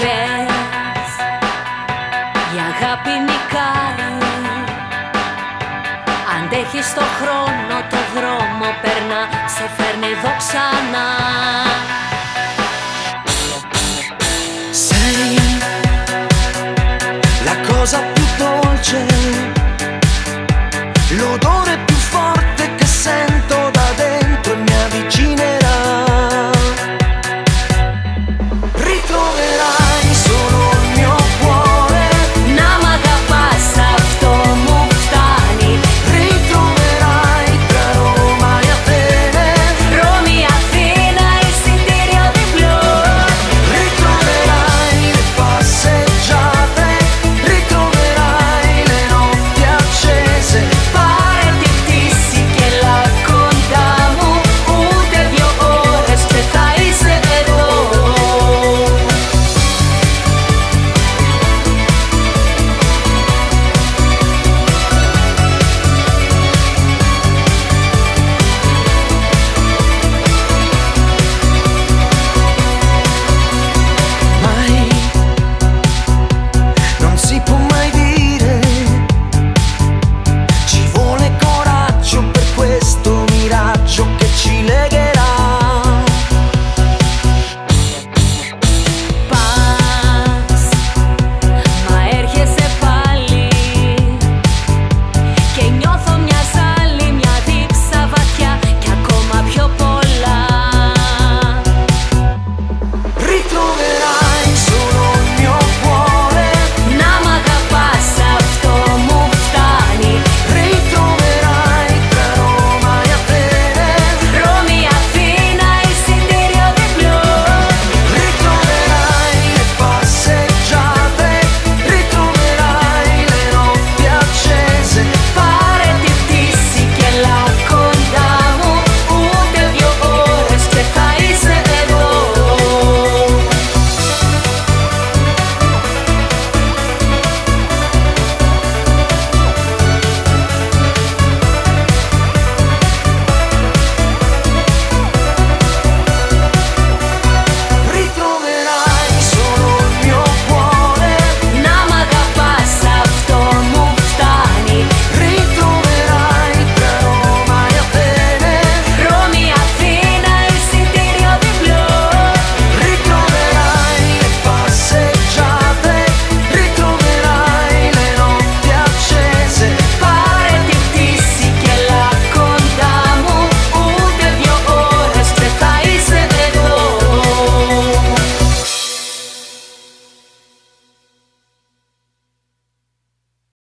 Δες. Η αγάπη νικάει. Αντέχεις το χρόνο το δρόμο περνά Σε φέρνει εδώ ξανά.